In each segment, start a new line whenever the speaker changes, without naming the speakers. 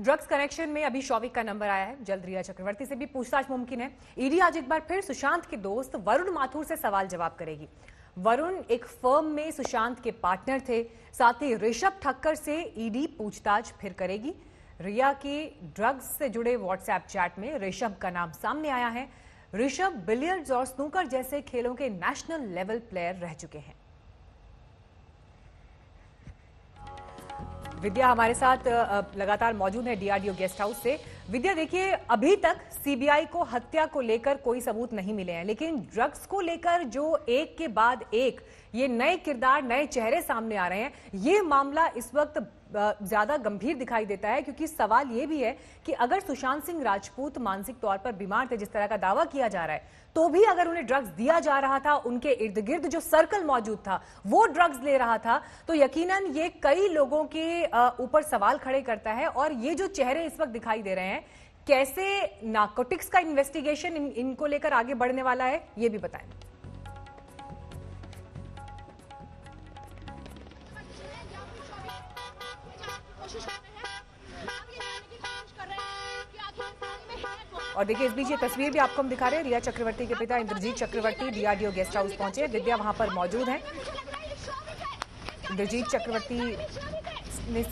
Drugs connection में अभी शौविक का नंबर आया है, जल्द रिया चक्रवर्ती से भी पूछताछ मुमकिन है। ईडी आज एक बार फिर सुशांत के दोस्त वरुण माथुर से सवाल जवाब करेगी। वरुण एक फर्म में सुशांत के पार्टनर थे, साथ ही ऋषभ ठक्कर से ईडी पूछताछ फिर करेगी। रिया की ड्रग्स से जुड़े व्हाट्सएप चैट में ऋषभ का नाम सामने आया है। ऋषभ बिलियर्ड्स और स्नूकर जैसे खेलों के नेशनल लेवल प्लेयर रह चुके हैं। विद्या हमारे साथ लगातार मौजूद है डीआरडीओ गेस्ट हाउस से। विद्या, देखिए, अभी तक सीबीआई को हत्या को लेकर कोई सबूत नहीं मिले हैं, लेकिन ड्रग्स को लेकर जो एक के बाद एक, ये नए किरदार, नए चेहरे सामने आ रहे हैं। ये मामला इस वक्त ज़्यादा गंभीर दिखाई देता है क्योंकि सवाल ये भी है कि अगर सुशांत सिंह राजपूत मानसिक तौर पर बीमार थे जिस तरह का दावा किया जा रहा है तो भी अगर उन्हें ड्रग्स दिया जा रहा था उनके इर्द गिर्द जो सर्कल मौजूद था वो ड्रग्स ले रहा था तो यकीनन ये कई लोगों के ऊपर सवाल खड़े करता है और ये जो चेहरे इस वक्त दिखाई दे रहे हैं कैसे नार्कोटिक्स का इन्वेस्टिगेशन इन, इनको लेकर आगे बढ़ने वाला है ये भी बताएँ। और देखिए, इस बीच ये तस्वीर भी आपको हम दिखा रहे हैं। रिया चक्रवर्ती के पिता Indrajit Chakraborty DRDO guest house पहुँचे। विद्या वहाँ पर मौजूद है। इंद्रजीत चक्रवर्ती ने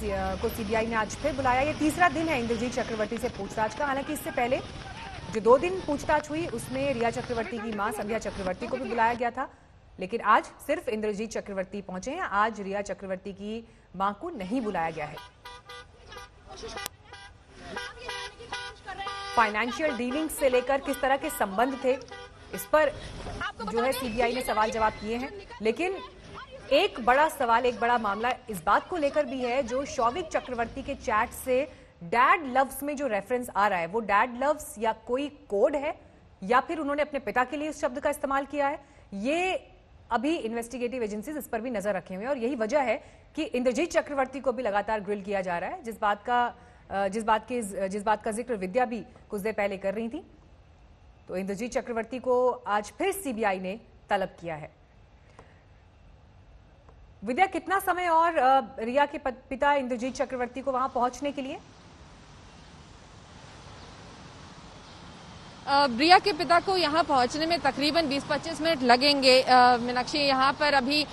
को सीबीआई ने आज फिर बुलाया। ये तीसरा दिन है इंद्रजीत चक्रवर्ती से पूछताछ का। हालाँकि इससे पहले जो दो दिन पूछताछ हुई, उसमें रिया चक्रवर्ती की माँ संध्या चक्रवर्ती को भी बुलाया गया था। लेकिन आज सिर्फ़ इंद्रजीत चक्रवर्ती पहुँचे हैं। आज रिया चक्रवर्ती की माँ को नहीं बुलाया गया है। फाइनेंशियल डीलिंग्स से लेकर किस तरह के संबंध थे इस पर जो है सीबीआई ने सवाल जवाब किए हैं। लेकिन एक बड़ा सवाल एक बड़ा मामला इस बात को लेकर भी है जो शौविक चक्रवर्ती के चैट से डैड लव्स में जो रेफरेंस आ रहा है वो डैड लव्स या कोई कोड है या फिर उन्होंने अपने पिता के लिए उस शब्द का इस्तेमाल किया है? ये अभी इन्वेस्टिगेटिव एजेंसीज इस पर भी नज़र रखे हुए हैं और यही वजह है कि इंद्रजीत चक्रवर्ती को भी लगातार ग्रिल किया जा रहा है, जिस बात का जिस बात के, जिस बात का ज़िक्र विद्या भी कुछ देर पहले कर रही थी। तो इंद्रजीत चक्रवर्ती को आज फिर सीबीआई ने तलब किया है। विद्या, कितना समय और रिया के पिता इंद्रजीत चक्रवर्ती को वहाँ पहुँचने के लिए?
अ, रिया के पिता को यहाँ पहुँचने में तकरीबन 20-25 मिनट लगेंगे। मीनाक्षी यहाँ पर अभी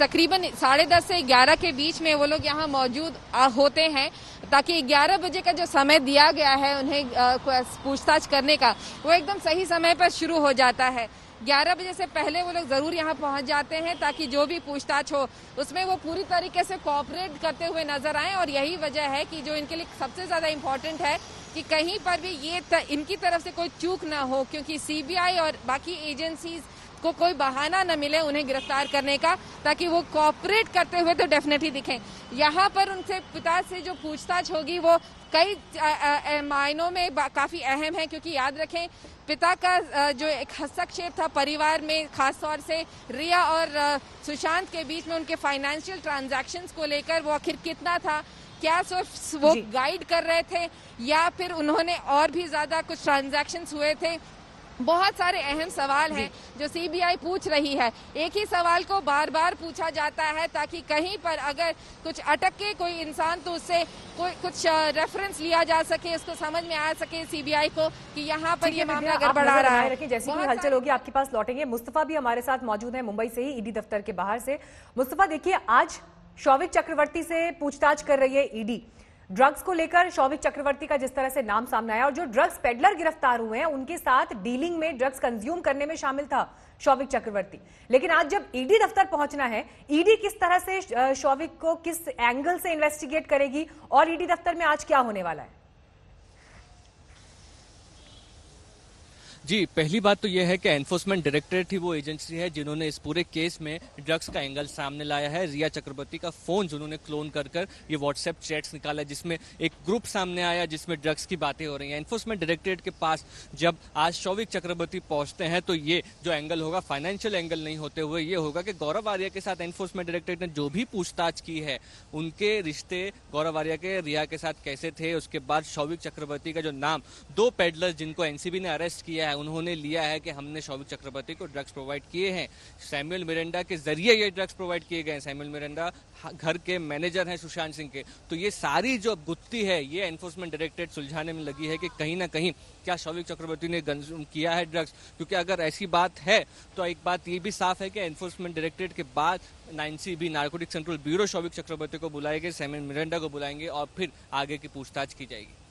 तकरीबन साढ़े दस से 11 के बीच में वो लोग यहाँ मौजूद होते हैं ताकि 11 बजे का जो समय दिया गया है उन्हें पूछताछ करने का वो एकदम सही समय पर शुरू हो जाता है। 11 बजे से पहले वो लोग ज़रूर यहाँ पहुँच जाते हैं ताकि जो भी पूछताछ हो उसमें वो पूरी तरीके से कोऑपरेट करते हुए नज़र आए और यही वजह है कि जो इनके लिए सबसे ज़्यादा इम्पोर्टेंट है कि कहीं पर भी ये त, इनकी तरफ़ से कोई चूक ना हो क्योंकि सीबीआई और बाकी एजेंसीज को कोई बहाना न मिले उन्हें गिरफ़्तार करने का ताकि वो कॉपरेट करते हुए तो डेफिनेटली दिखें। यहाँ पर उनसे पिता से जो पूछताछ होगी वो कई मायनों में काफ़ी अहम है क्योंकि याद रखें पिता का जो एक हस्तक्षेप था परिवार में खास तौर से रिया और सुशांत के बीच में उनके फाइनेंशियल ट्रांजैक्शंस को लेकर वो आखिर कितना था क्या सिर्फ़ वो गाइड कर रहे थे या फिर उन्होंने और भी ज़्यादा कुछ ट्रांजैक्शंस हुए थे? बहुत सारे अहम सवाल हैं जो। सीबीआई पूछ रही है। एक ही सवाल को बार बार पूछा जाता है ताकि कहीं पर अगर कुछ अटक के कोई इंसान तो उससे कोई कुछ रेफरेंस लिया जा सके उसको समझ में आ सके सीबीआई को कि यहाँ पर ये मामला गड़बड़ा रहा है।
जैसी
बहुत
हलचल होगी आपके पास लौटेंगे। मुस्तफ़ा भी हमारे साथ मौजूद है मुंबई से ही ईडी दफ्तर के बाहर से। मुस्तफ़ा देखिए आज शौविक चक्रवर्ती से पूछताछ कर रही है ईडी। ड्रग्स को लेकर शौविक चक्रवर्ती का जिस तरह से नाम सामने आया और जो ड्रग्स पेडलर गिरफ़्तार हुए हैं, उनके साथ डीलिंग में ड्रग्स कंज्यूम करने में शामिल था शौविक चक्रवर्ती। लेकिन आज जब ईडी दफ्तर पहुँचना है, ईडी किस तरह से शौविक को किस एंगल से इन्वेस्टिगेट करेगी और ईडी दफ्तर में आज क्या होने वाला है?
जी, पहली बात तो यह है कि एनफोर्समेंट डायरेक्टरेट ही वो एजेंसी है जिन्होंने इस पूरे केस में ड्रग्स का एंगल सामने लाया है। रिया चक्रवर्ती का फ़ोन जिन्होंने क्लोन कर कर ये व्हाट्सएप चैट्स निकाला जिसमें एक ग्रुप सामने आया जिसमें ड्रग्स की बातें हो रही हैं। एनफोर्समेंट डायरेक्टरेट के पास जब आज शौविक चक्रवर्ती पहुँचते हैं तो ये जो एंगल होगा फाइनेंशियल एंगल नहीं होते हुए ये होगा कि गौरव आर्या के साथ एनफोर्समेंट डायरेक्टरेट ने जो भी पूछताछ की है, उनके रिश्ते गौरव आर्या के, रिया के साथ कैसे थे, उसके बाद शौविक चक्रवर्ती का जो नाम, दो पेडलर्स जिनको एनसीबी ने अरेस्ट किया है है उन्होंने लिया है कि हमने शौविक चक्रवर्ती को ड्रग्स प्रोवाइड किए हैं। सैमुअल मिरेंडा के ज़रिए ये ड्रग्स प्रोवाइड किए गए हैं। सैमुअल मिरेंडा घर के मैनेजर हैं सुशांत सिंह के। तो ये सारी जो गुत्ती है, ये एनफोर्समेंट डायरेक्टरेट सुलझाने में लगी है कि कहीं ना कहीं क्या शौविक चक्रवर्ती ने कंज्यूम किया है ड्रग्स क्योंकि अगर ऐसी बात है तो एक बात ये भी साफ़ है कि एनफोर्समेंट डायरेक्टरेट के बाद nine C B narcotic control bureau Showik Chakraborty को बुलाएँगे सैमुअल मिरेंडा को बुलाएँगे और फिर आगे की पूछताछ की जाएगी।